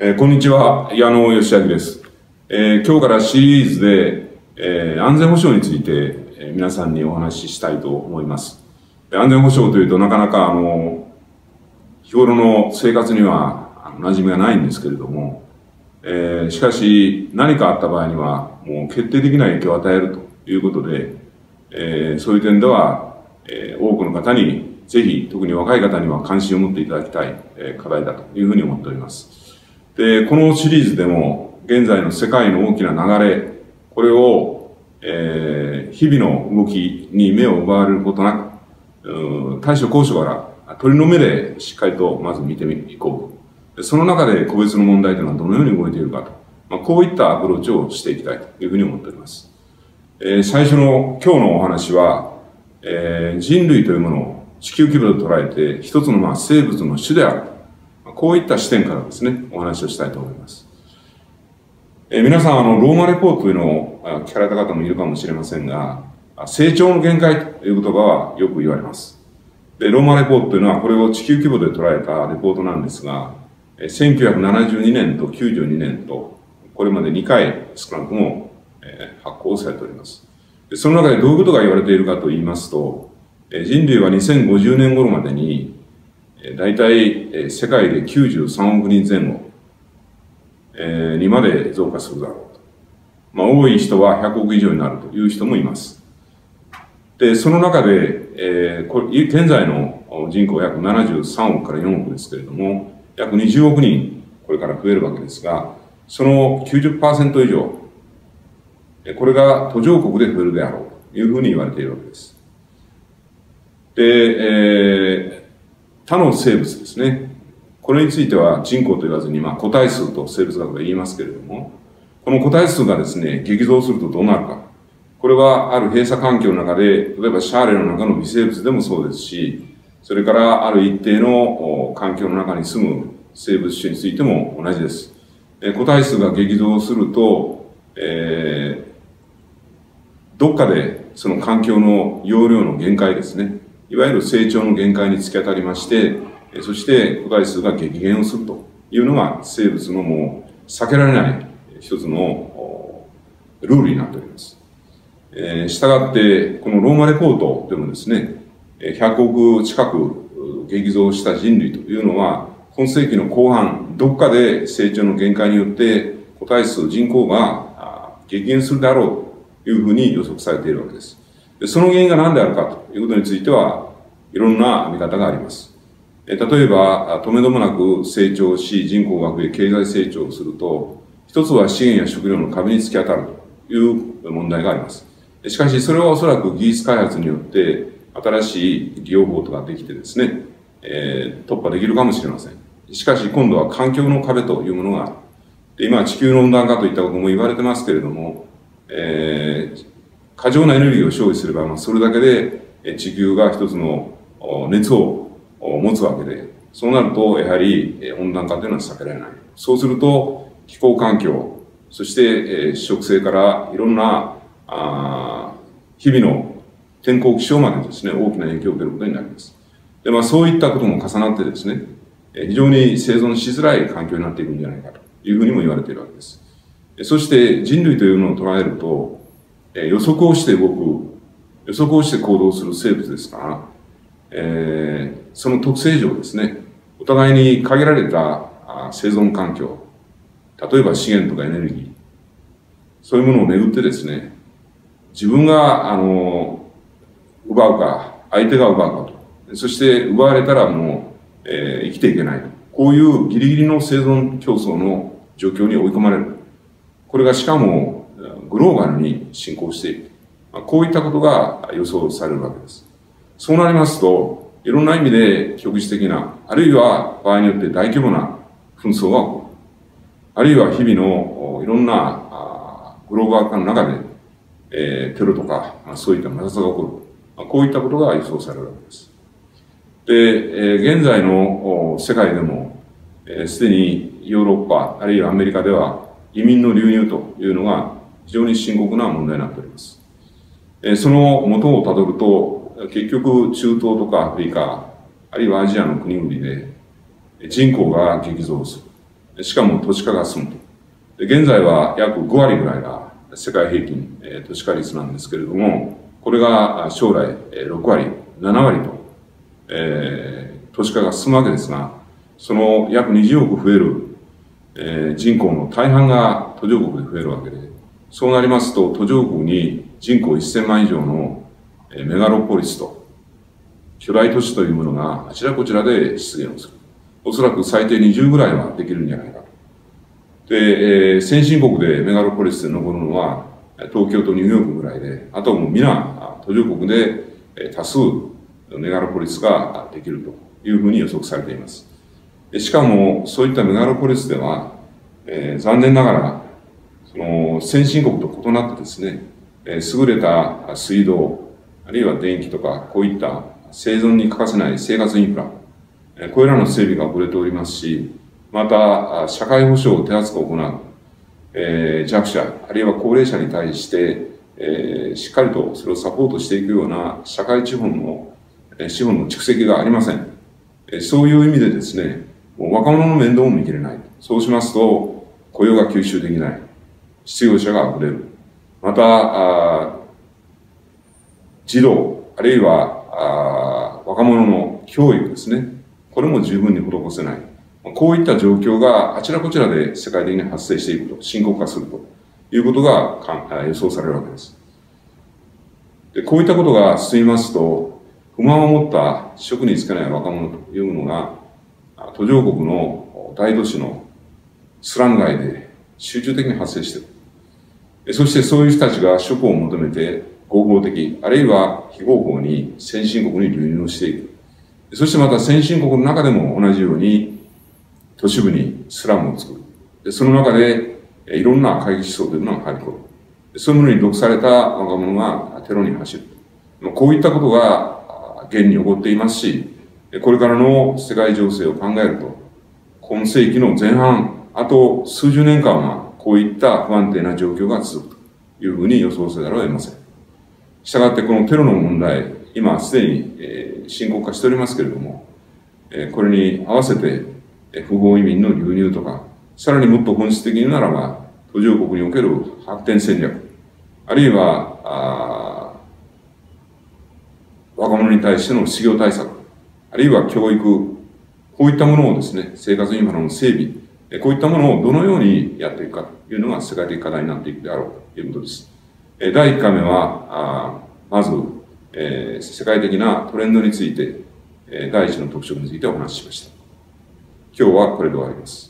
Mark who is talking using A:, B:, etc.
A: えー、こんにちは、矢野義明です。えー、今日からシリーズで、えー、安全保障について、え、皆さんにお話ししたいと思います。安全保障というとなかなかあの、日頃の生活には馴染みがないんですけれども、え、しかし何かあった場合にはもう決定的な影響を与えるということで、え、そういう点では、え、多くの方にぜひ特に若い方には関心を持っていただきたい、え、課題だというふうに思っております。で、このシリーズでも、現在の世界の大きな流れ、これを、えー、日々の動きに目を奪われることなく、対処交渉から鳥の目でしっかりとまず見ていこう。その中で個別の問題というのはどのように動いているかと。まあ、こういったアプローチをしていきたいというふうに思っております。えー、最初の今日のお話は、えー、人類というものを地球規模で捉えて一つのまあ生物の種である。こういった視点からですね、お話をしたいと思います。え、皆さん、あの、ローマレポートというのを聞かれた方もいるかもしれませんが、成長の限界という言葉はよく言われます。で、ローマレポートというのは、これを地球規模で捉えたレポートなんですが、1972年と92年と、これまで2回少なくとも発行されております。でその中でどういうことが言われているかと言いますと、人類は2050年頃までに大体世界で93億人前後にまで増加するだろうと。まあ、多い人は100億以上になるという人もいます。で、その中で、えー、これ現在の人口約73億から4億ですけれども、約20億人これから増えるわけですが、その90%以上、これが途上国で増えるであろうというふうに言われているわけです。で、えー他の生物ですね。これについては人口と言わずに、まあ、個体数と生物学で言いますけれども、この個体数がですね、激増するとどうなるか。これはある閉鎖環境の中で、例えばシャーレの中の微生物でもそうですし、それからある一定の環境の中に住む生物種についても同じです。え個体数が激増すると、えー、どっかでその環境の容量の限界ですね。いわゆる成長の限界に突き当たりまして、そして個体数が激減をするというのが生物のもう避けられない一つのルールになっております。え、したがって、このローマレポートでもですね、100億近く激増した人類というのは、今世紀の後半、どっかで成長の限界によって個体数、人口が激減するであろうというふうに予測されているわけです。その原因が何であるかということについては、いろんな見方があります。例えば、止めどもなく成長し、人口が増え、経済成長すると、一つは資源や食料の壁に突き当たるという問題があります。しかし、それはおそらく技術開発によって、新しい利用法とかできてですね、突破できるかもしれません。しかし、今度は環境の壁というものがある。今、地球の温暖化といったことも言われてますけれども、えー、過剰なエネルギーを消費すれば、まあ、それだけで地球が一つの熱を持つわけで、そうなると、やはり温暖化というのは避けられない。そうすると、気候環境、そして食生からいろんなあ日々の天候気象までですね、大きな影響を受けることになります。で、まあそういったことも重なってですね、非常に生存しづらい環境になっていくんじゃないかというふうにも言われているわけです。そして人類というのを捉えると、え予測をして動く、予測をして行動する生物ですから、えー、その特性上ですね、お互いに限られた生存環境、例えば資源とかエネルギー、そういうものをめぐってですね、自分が、あの、奪うか、相手が奪うかと。そして奪われたらもう、えー、生きていけないと。こういうギリギリの生存競争の状況に追い込まれる。これがしかもグローバルに進行している。こういったことが予想されるわけです。そうなりますと、いろんな意味で局地的な、あるいは場合によって大規模な紛争が起こる。あるいは日々のいろんなグローバル化の中で、えー、テロとか、そういった摩擦が起こる。こういったことが予想されるわけです。で、えー、現在の世界でも、す、えー、で、にヨーロッパ、あるいはアメリカでは移民の流入というのが非常に深刻な問題になっております。えその元をたどると、結局中東とかアフリカ、あるいはアジアの国々で人口が激増するしかも都市化が進むと。現在は約5割ぐらいが世界平均、え都市化率なんですけれども、これが将来6割、7割と、えー、都市化が進むわけですが、その約20億増える、えー、人口の大半が途上国で増えるわけで、そうなりますと途上国に人口1000万以上のメガロポリスと巨大都市というものがあちらこちらで出現をする。おそらく最低20ぐらいはできるんじゃないかと。で、えー、先進国でメガロポリスで残るのは東京とニューヨークぐらいで、あともう皆途上国で多数メガロポリスができるというふうに予測されています。しかもそういったメガロポリスでは、えー、残念ながらその先進国と異なってですね、え、優れた水道、あるいは電気とかこういった生存に欠かせない生活インフラ、え、これらの整備が遅れておりますし、また社会保障を手厚く行う、え、弱者、あるいは高齢者に対して、え、しっかりとそれをサポートしていくような社会資本の、え、資本の蓄積がありません。え、そういう意味でですね、もう若者の面倒も見切れない。そうしますと、雇用が吸収できない。失業者が溢れる。また、児童、あるいは若者の教育ですね。これも十分に施せない。こういった状況があちらこちらで世界的に発生していくと、深刻化するということが予想されるわけです。でこういったことが進みますと、不満を持った職に就けない若者というのが、途上国の大都市のスラム街で集中的に発生している。そしてそういう人たちが職を求めて合法的、あるいは非合法に先進国に流入をしていく。そしてまた先進国の中でも同じように都市部にスラムを作る。その中でいろんな会議思想というのが入り込む。そういうものに毒された若者がテロに走る。こういったことが現に起こっていますし、これからの世界情勢を考えると、今世紀の前半、あと数十年間はこういった不安定な状況が続くというふうに予想せざるを得ません。したがってこのテロの問題、今すでに、え、深刻化しておりますけれども、え、これに合わせて、え、不法移民の流入とか、さらにもっと本質的にならば、途上国における発展戦略、あるいは、若者に対しての失業対策、あるいは教育、こういったものをですね、生活インフラの整備、こういったものをどのようにやっていくかというのが世界的課題になっていくであろうということです。第1回目は、まず、え、世界的なトレンドについて、え、第一の特色についてお話ししました。今日はこれで終わります。